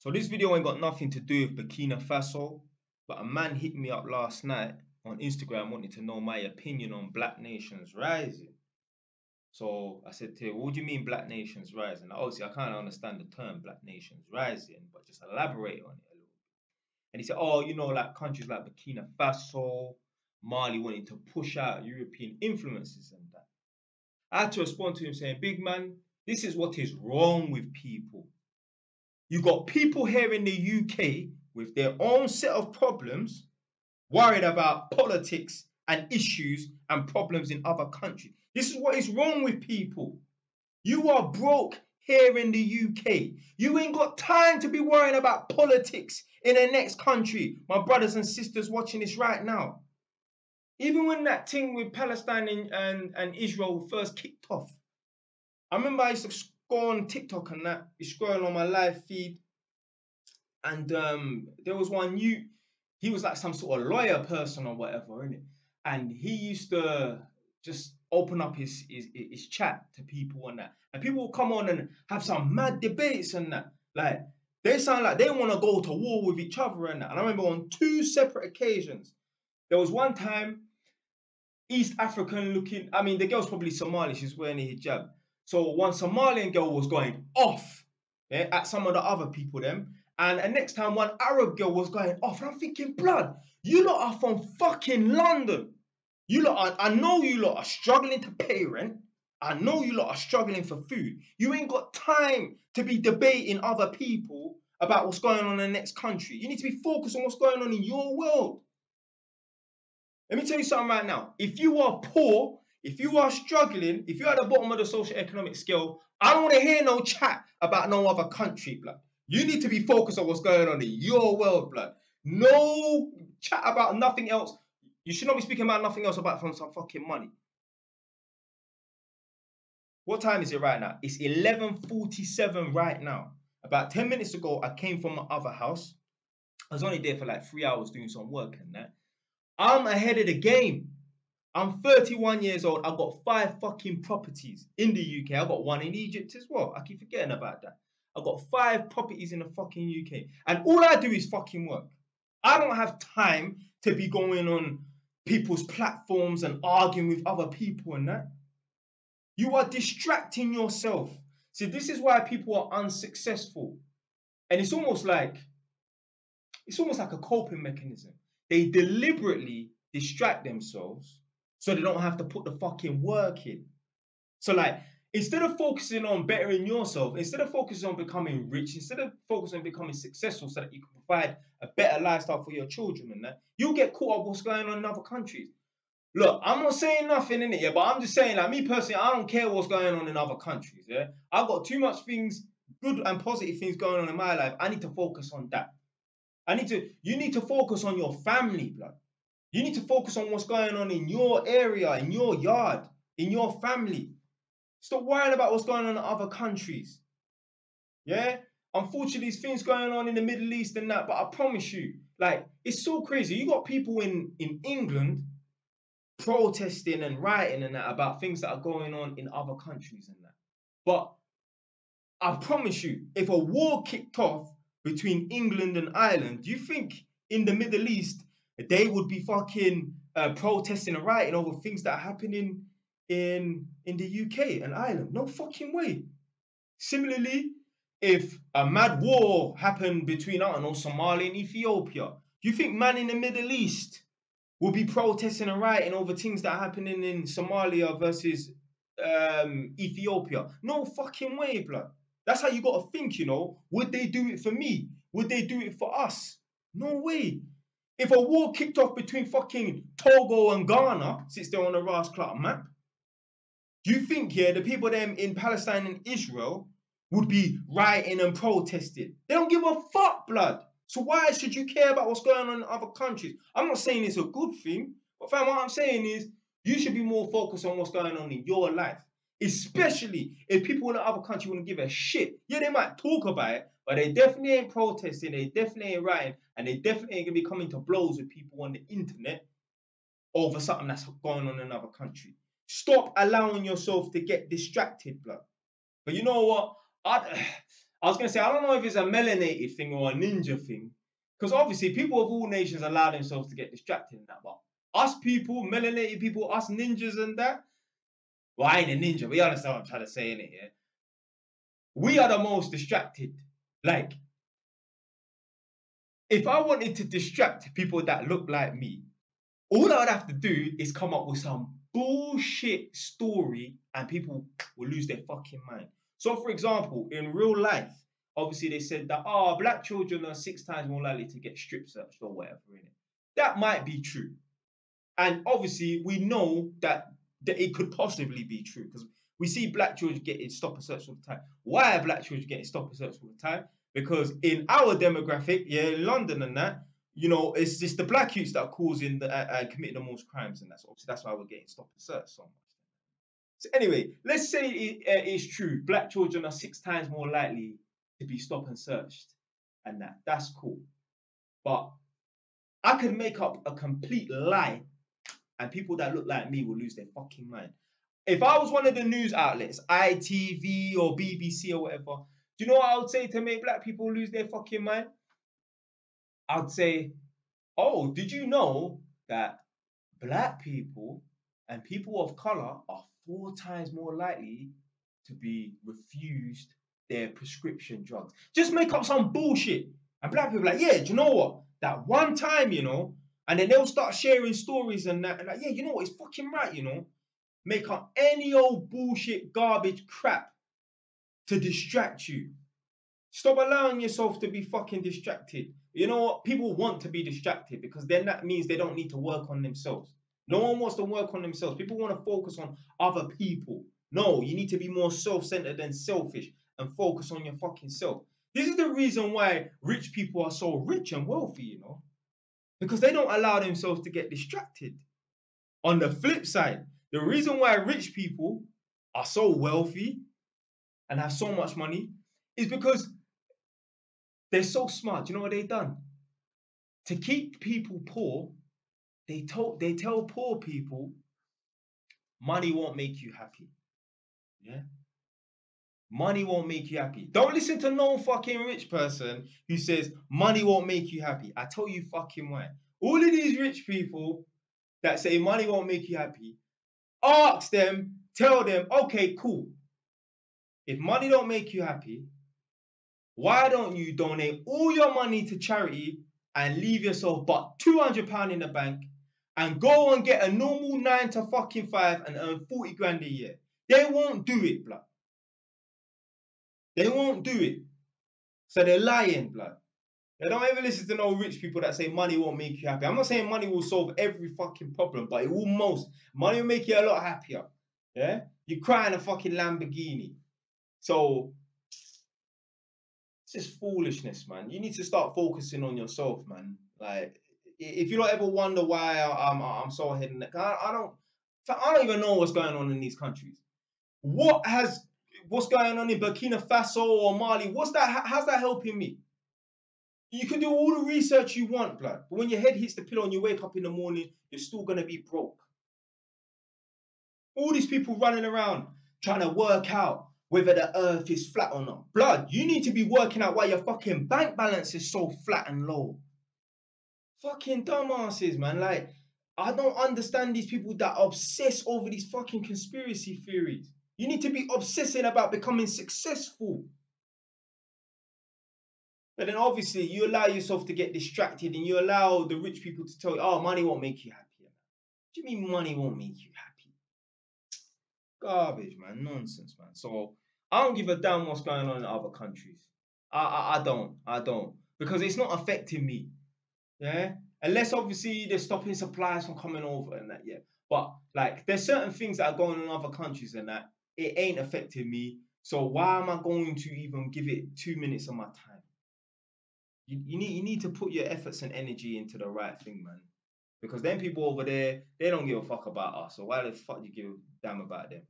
So this video ain't got nothing to do with Burkina Faso, but a man hit me up last night on Instagram wanting to know my opinion on Black Nations Rising. So I said to him, what do you mean Black Nations Rising? Obviously, I can't understand the term Black Nations Rising, but just elaborate on it a little bit. And he said, oh, you know, like countries like Burkina Faso, Mali wanting to push out European influences and that. I had to respond to him saying, big man, this is what is wrong with people. You got people here in the UK with their own set of problems, worried about politics and issues and problems in other countries. This is what is wrong with people. You are broke here in the UK. You ain't got time to be worrying about politics in the next country. My brothers and sisters watching this right now. Even when that thing with Palestine and, and, and Israel first kicked off, I remember I used to go on TikTok and that, be scrolling on my live feed, and um, there was one new. He was like some sort of lawyer person or whatever, it? And he used to just open up his, his his chat to people and that, and people will come on and have some mad debates and that. Like they sound like they want to go to war with each other and that. And I remember on two separate occasions, there was one time East African looking. I mean, the girl's probably Somali. She's wearing a hijab. So one Somalian girl was going off yeah, at some of the other people them. And, the next time one Arab girl was going off. And I'm thinking, blood, you lot are from fucking London. You lot are, I know you lot are struggling to pay rent. I know you lot are struggling for food. You ain't got time to be debating other people about what's going on in the next country. You need to be focused on what's going on in your world. Let me tell you something right now. If you are poor if you are struggling, if you're at the bottom of the social economic scale, I don't want to hear no chat about no other country, blood. You need to be focused on what's going on in your world, blood. No chat about nothing else. You should not be speaking about nothing else about from some fucking money. What time is it right now? It's 11.47 right now. About 10 minutes ago, I came from my other house. I was only there for like three hours doing some work and that. I'm ahead of the game. I'm 31 years old. I've got five fucking properties in the UK. I've got one in Egypt as well. I keep forgetting about that. I've got five properties in the fucking UK. And all I do is fucking work. I don't have time to be going on people's platforms and arguing with other people and that. You are distracting yourself. See, this is why people are unsuccessful. And it's almost like it's almost like a coping mechanism. They deliberately distract themselves so they don't have to put the fucking work in. So like instead of focusing on bettering yourself, instead of focusing on becoming rich, instead of focusing on becoming successful so that you can provide a better lifestyle for your children and that, you'll get caught up what's going on in other countries. Look, I'm not saying nothing in it, yeah, but I'm just saying, like me personally, I don't care what's going on in other countries. Yeah, I've got too much things, good and positive things going on in my life. I need to focus on that. I need to. You need to focus on your family, blood. You need to focus on what's going on in your area, in your yard, in your family. Stop worrying about what's going on in other countries. Yeah? Unfortunately, there's things going on in the Middle East and that, but I promise you, like, it's so crazy. You got people in, in England protesting and writing and that about things that are going on in other countries and that. But I promise you, if a war kicked off between England and Ireland, do you think in the Middle East they would be fucking uh, protesting and rioting over things that are happening in in the UK and Ireland. No fucking way. Similarly, if a mad war happened between I don't know Somalia and Ethiopia, you think man in the Middle East will be protesting and rioting over things that are happening in Somalia versus um, Ethiopia? No fucking way, blood. That's how you got to think, you know. Would they do it for me? Would they do it for us? No way. If a war kicked off between fucking Togo and Ghana, since they're on the Ras Clark map, do you think, yeah, the people them in Palestine and Israel would be rioting and protesting? They don't give a fuck, blood. So why should you care about what's going on in other countries? I'm not saying it's a good thing, but fam, what I'm saying is you should be more focused on what's going on in your life. Especially if people in the other country to give a shit. Yeah, they might talk about it, but they definitely ain't protesting, they definitely ain't writing, and they definitely ain't gonna be coming to blows with people on the internet over something that's going on in another country. Stop allowing yourself to get distracted, blood. But you know what? I I was gonna say I don't know if it's a melanated thing or a ninja thing, because obviously people of all nations allow themselves to get distracted in that. But us people, melanated people, us ninjas and that. Well, I ain't a ninja, but you understand what I'm trying to say in it, yeah. We are the most distracted. Like, if I wanted to distract people that look like me, all I would have to do is come up with some bullshit story and people will lose their fucking mind. So, for example, in real life, obviously they said that, oh, black children are six times more likely to get strip searched or whatever in it. That might be true. And obviously, we know that, that it could possibly be true because we see black children getting stop and search all the time. Why are black children getting stop and search all the time? Because in our demographic, yeah, in London and that, you know, it's just the black youths that are causing the uh, uh, committing the most crimes, and that's obviously that's why we're getting stop and search so much. So anyway, let's say it uh, is true. Black children are six times more likely to be stop and searched, and that that's cool. But I could make up a complete lie, and people that look like me will lose their fucking mind. If I was one of the news outlets, ITV or BBC or whatever, do you know what I would say to make black people lose their fucking mind? I'd say, oh, did you know that black people and people of color are four times more likely to be refused their prescription drugs? Just make up some bullshit. And black people like, yeah, do you know what? That one time, you know, and then they'll start sharing stories and that, and like, yeah, you know what? It's fucking right, you know. Make up any old bullshit, garbage crap to distract you. Stop allowing yourself to be fucking distracted. You know what? People want to be distracted because then that means they don't need to work on themselves. No one wants to work on themselves. People want to focus on other people. No, you need to be more self centered than selfish and focus on your fucking self. This is the reason why rich people are so rich and wealthy, you know, because they don't allow themselves to get distracted. On the flip side, the reason why rich people are so wealthy and have so much money is because they're so smart. You know what they've done? To keep people poor, they told they tell poor people money won't make you happy. Yeah. Money won't make you happy. Don't listen to no fucking rich person who says money won't make you happy. I tell you fucking why. All of these rich people that say money won't make you happy, ask them, tell them, okay, cool. If money don't make you happy, why don't you donate all your money to charity and leave yourself but £200 in the bank and go and get a normal 9 to fucking 5 and earn 40 grand a year? They won't do it, blood. They won't do it. So they're lying, blood. They don't ever listen to no rich people that say money won't make you happy. I'm not saying money will solve every fucking problem, but it will most. Money will make you a lot happier. Yeah? You cry in a fucking Lamborghini. So it's just foolishness, man. You need to start focusing on yourself, man. Like, if you don't ever wonder why I'm I'm so ahead in I, I don't, I don't even know what's going on in these countries. What has what's going on in Burkina Faso or Mali? What's that? How's that helping me? You can do all the research you want, blood, but when your head hits the pillow and you wake up in the morning, you're still gonna be broke. All these people running around trying to work out whether the earth is flat or not. Blood, you need to be working out why your fucking bank balance is so flat and low. Fucking dumbasses, man. Like, I don't understand these people that obsess over these fucking conspiracy theories. You need to be obsessing about becoming successful. But then obviously you allow yourself to get distracted and you allow the rich people to tell you, oh, money won't make you happy. What do you mean money won't make you happy? Garbage, man. Nonsense, man. So I don't give a damn what's going on in other countries. I, I, I don't. I don't. Because it's not affecting me. Yeah? Unless obviously they're stopping supplies from coming over and that, yeah. But like there's certain things that are going on in other countries and that it ain't affecting me. So why am I going to even give it two minutes of my time? You, you need you need to put your efforts and energy into the right thing, man. Because then people over there, they don't give a fuck about us. So why the fuck do you give a damn about them?